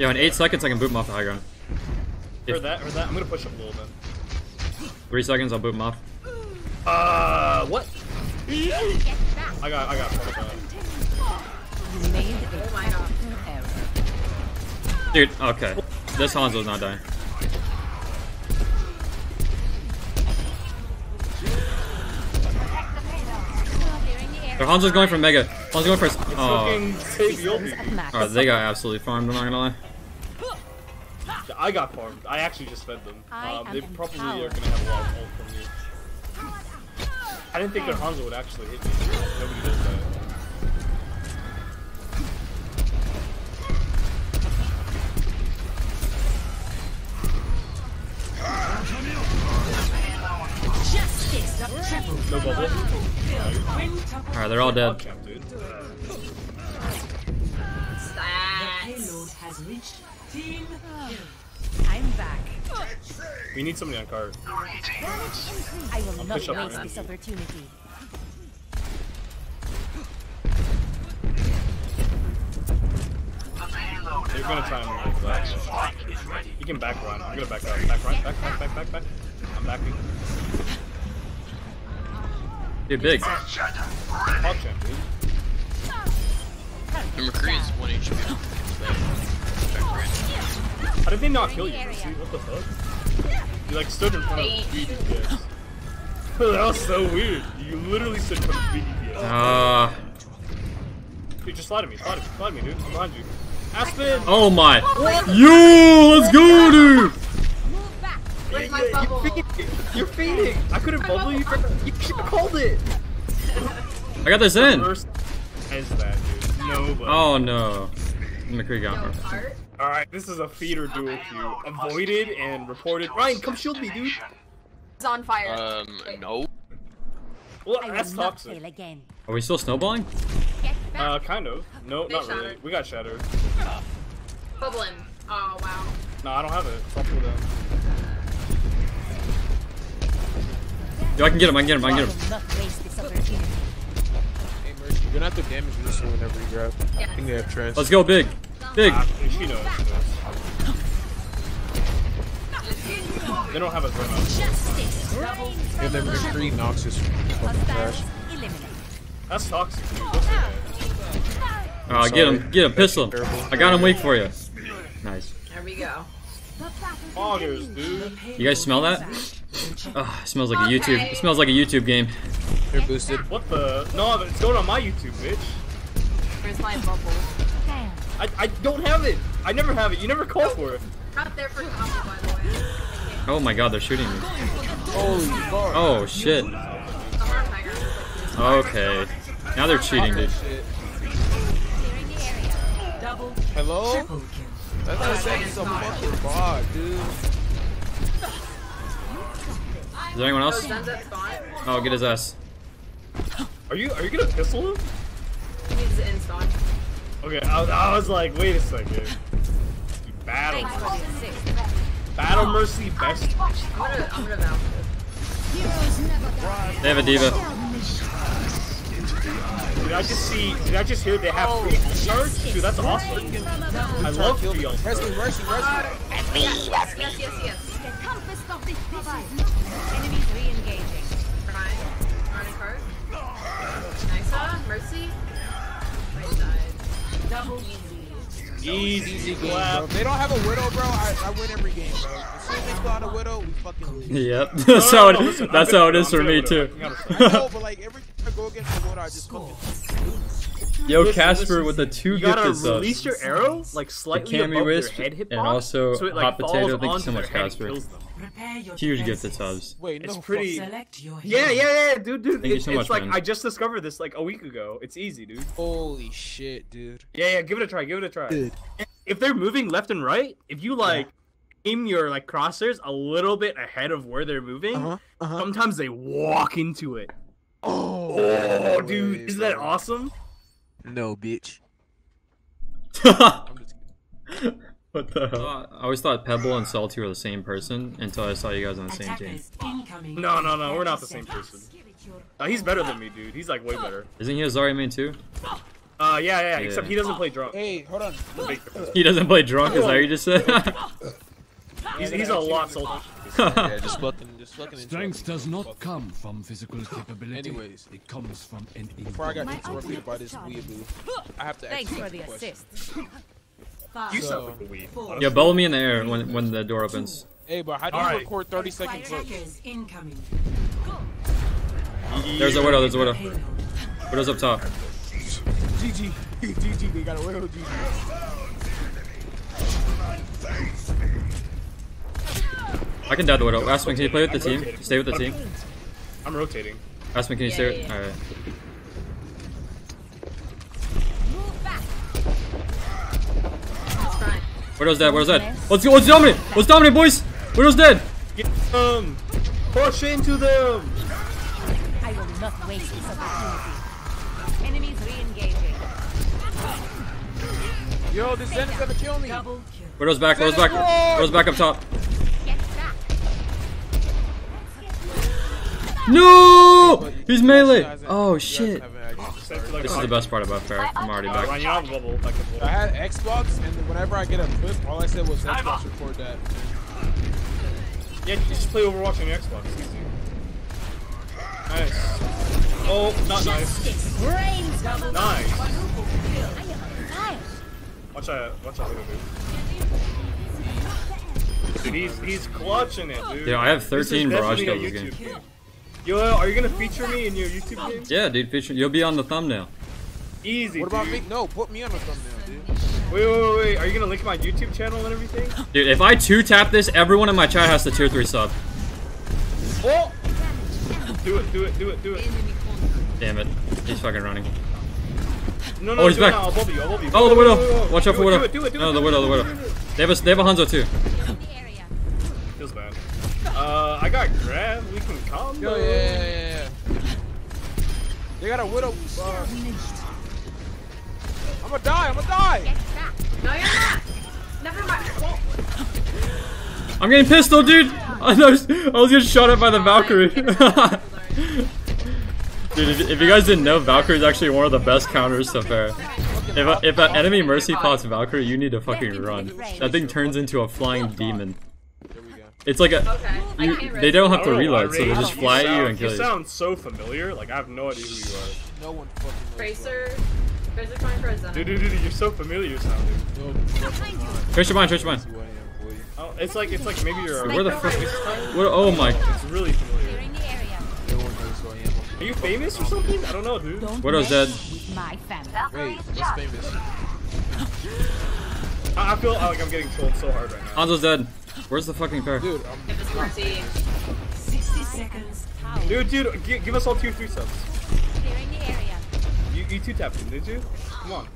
Yo, in eight seconds I can boot him off the high ground. Heard that, heard that. I'm gonna push up a little bit. Three seconds, I'll boot him off. Uh, what? I got, I got part of You made a Oh my god. error. Dude, okay. This Hanzo's not dying. So Hanzo's going for Mega. Hanzo's going for. Oh. Fucking save Yobi. At max. Alright, they got absolutely farmed, I'm not gonna lie. I got farmed. I actually just fed them. Um, they probably are gonna have a lot of ult from me. I didn't think their Hanzo would actually hit me. Nobody does that. No bubble. Alright, they're all dead. Champ, dude. Stats. has reached team ah. I'm back. We need somebody on card. I will not push up waste on this opportunity. They're gonna try and like that. You can back run. I'm gonna back up. Back run. Back, back, back, back, back. I'm backing. Dude, big. Hot champ, dude. And McCree is 1 HP. How did they not kill you, Mercy? What the fuck? You like stood in front of 3 DPS. that was so weird. You literally stood in front of 3 DPS. Uh, Dude, just slide at me. Slide at me. Slide at me, dude. I'm behind you. Aspen! oh my. Yo, let's go, dude! Where's my bubble? You're feeding! I couldn't bubble you. You should have called it! I got this in. First is that, dude. Nobody. Oh no. McCree got Yo, me. Art? Alright, this is a feeder duel queue. Avoided and reported. Ryan, come shield me, dude! It's on fire. Um, no. Well, I that's toxic. again. Are we still snowballing? Uh, kind of. No, They not really. shattered. We got shattered. Bubble him. Oh, wow. No, I don't have it. It's all for them. Yo, I can get him, I can get him, I I can get him. You're gonna have to damage this whenever you grab. I think they have trans. Let's go, big. Big. Ah, she knows. She knows. They don't have a thermo. Justice rains And then from the McCree knocks his fucking trash. Hostiles eliminated. That's toxic, dude. Don't. Uh, get him, get him, pistol. I got him weak for you. Nice. There we go. Augers, dude. You guys smell that? Ugh, it smells like a YouTube. It smells like a YouTube game. You're boosted. What the? No, it's going on my YouTube, bitch. Where's my bubble? I, I don't have it. I never have it. You never call for it. Not there for combo, by the way. Oh my god, they're shooting me. Holy. Oh shit. The hard tiger is like Okay. Now they're cheating, dude. Shit. Clearing the area. double Hello? triple kill. That's a some fucking bot, dude. Is there anyone Oh, else? Zen's at spawn. Oh, get his ass. Are you are you gonna pistol him? He needs to in spawn. Okay, I, I was like, wait a second. Battle, Thanks for the assist. battle mercy best. I'm gonna, I'm gonna vouch They have a D.Va. Did I just see? Did I just hear they have oh, free charge? Dude, that's awesome. I love free ult. Mercy, mercy, mercy. this. Yes, yes, yes, yes. Enemies re-engaging. Ryan. Ryan card. Nice Mercy. I died. Double Easy, Easy game, bro. they don't have a widow, bro, I, I win every game, bro. As soon as they go out a widow, we fucking lose. Yep. That's no, how no, it, listen, that's how it good, is I'm for me too. I know, but like every time I go against the widow, I just fucking lose. Yo, Listen, Casper listen. with the two You gotta gifted release subs. your arrow like slightly Cammy above Wisp their head hitbox, and also so it, like, Hot falls Potato. Thank you so much, their head and Casper. Kills them. Prepare your Huge defenses. gifted subs. Wait, no. It's pretty- Select your Yeah, yeah, yeah, dude, dude. Thank you it's so it's much, like man. I just discovered this like a week ago. It's easy, dude. Holy shit, dude. Yeah, yeah. Give it a try. Give it a try. Dude. If they're moving left and right, if you like aim your like crosshairs a little bit ahead of where they're moving, Uh huh. Uh huh. sometimes they walk into it. Oh, Oh, no dude, way, isn't that awesome? No, bitch. what the hell? I always thought Pebble and Salty were the same person until I saw you guys on the same team. No, no, no. We're not the same person. Uh, he's better than me, dude. He's like way better. Isn't he a Zarya main too? Uh, yeah, yeah. Yeah. Except he doesn't play drunk. Hey, hold on. He doesn't play drunk, is that what you just said? He's, he's a lot salty. Yeah, just fucking, just fucking. Strength does not come from physical capability. Anyways. it comes from an Before I got interrupted by this is charged. weeaboo, I have to ask Thanks you for guys the a question. assist. You Five, sound like a weed. yeah, bellow me in the air when when the door opens. Hey, but how do you Alright. record 30 second clips? Attackers incoming. There's a widow, there's a widow. Payload. Widow's up top. GG, GG, they got a widow GG. I can die the widow. Aspen, can you play with the team? Stay with the team. I'm rotating. Aspen, can you Yeah, stay? yeah, yeah. Alright. move back. It's fine. Widow's dead, Widow's dead. Let's go, let's dominate! Let's dominate, boys! Widow's dead! Get them! Push into them! I will not waste this opportunity. Enemies re-engaging. Yo, this Zen is gonna kill me. Double kill. Widow's back, Widow's back. Widow's back up top. Back. No! He's melee! Oh shit. Haven't actually started. Like, This is the best part about Fair. I'm already Uh, back. Ryan, you have a bubble. Back I had Xbox, and whenever I get a clip, all I said was Xbox record that. Yeah, you just play Overwatch on your Xbox. Easy. Nice. Oh, not nice. Brains. Nice. I am on fire. Watch out, watch out, little dude. Dude, he's, he's clutching it, dude. Yeah, I have 13 barrage definitely a kills this game. Game. Yo, are you gonna feature me in your YouTube game? Yeah, dude, feature. You'll be on the thumbnail. Easy, What about dude. me? No, put me on the thumbnail, dude. Wait, wait, wait, wait. Are you gonna link my YouTube channel and everything? Dude, if I two tap this, everyone in my chat has to tier three sub. Oh! Do it, do it, do it, do it. Damn it, he's fucking running. No, no, Oh, he's do it back. now. Above you, above you. Oh, the Wait, wait, widow! Watch out for Do it, widow. No, the widow, the widow. do it, do it. They have a they have a Hanzo too. Got grab. We can combo. Yo, yeah, yeah, yeah, yeah. They got a widow. Uh, I'm gonna die. I'm gonna die. No, you're not. Never mind. I'm getting pistol, dude. I was, I was getting shot at by the Valkyrie. Dude, if, if you guys didn't know, Valkyrie is actually one of the best counters to fair. If a, if an enemy mercy pots Valkyrie, you need to fucking run. That thing turns into a flying demon. There we go. It's like a. okay. You, they don't have to don't know why, reload, so they just fly at you and kill You you. sound so familiar. Like I have no idea who you are. No one fucking knows. Tracer. Tracer coming for a Zen. Dude, dude, dude, you're so familiar sounding. No fucking knows Trace your mind, trace your mind. who I am, boy. Oh, it's like it's like maybe you're. Where the It's fuck? What, oh my. It's really familiar. Clearing the area. No one knows who I am. Are you famous or something? I don't know, dude. Don't Widow's dead. my family. Wait, what's famous? I, I feel like I'm getting trolled so hard right now. Hanzo's dead. Where's the fucking pair? Dude, I'm If Mercy. 60 seconds. Dude, dude, gi- give us all tier three subs. Clearing the area. You, you two tapped him, did you? Come on.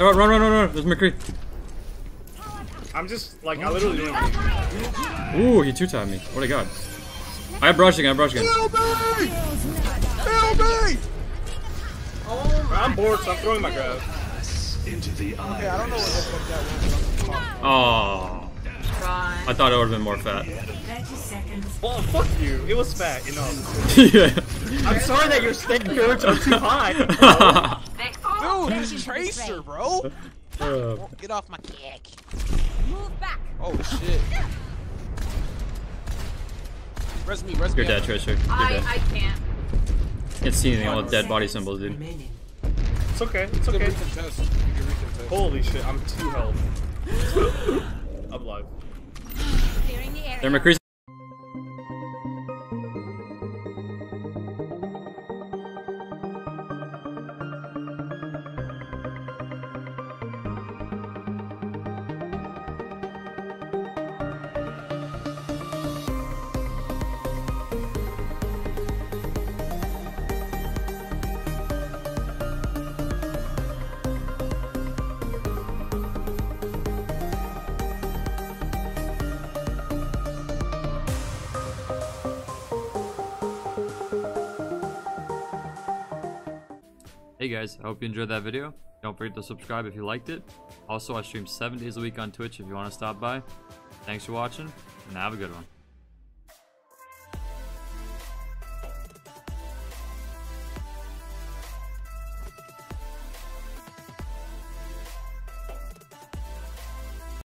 Alright, run, run, run, run. There's McCree. I'm just like I oh. literally don't. Have Ooh, he two tapped me. Oh what I got? I have brush again, I have brush again. I'm bored, so I'm throwing my grab. okay. I don't know what the fuck that was. Oh, I thought it would have been more fat. 30. Well, fuck you. It was fat, you know. yeah. I'm sorry that your standards are too high. Dude, this Tracer, bro. Uh, Get off my kick. Move back. Oh shit. Res me, res. You're dead, Tracer. You're I, dead. I can't. Can't see anything. All the dead body symbols, dude. It's okay. It's okay. recontest. You can recontest. Holy shit, I'm too health. I'm live. Clearing the area. McCree's. Hey guys, I hope you enjoyed that video. Don't forget to subscribe if you liked it. Also, I stream 7 days a week on Twitch if you want to stop by. Thanks for watching, and have a good one.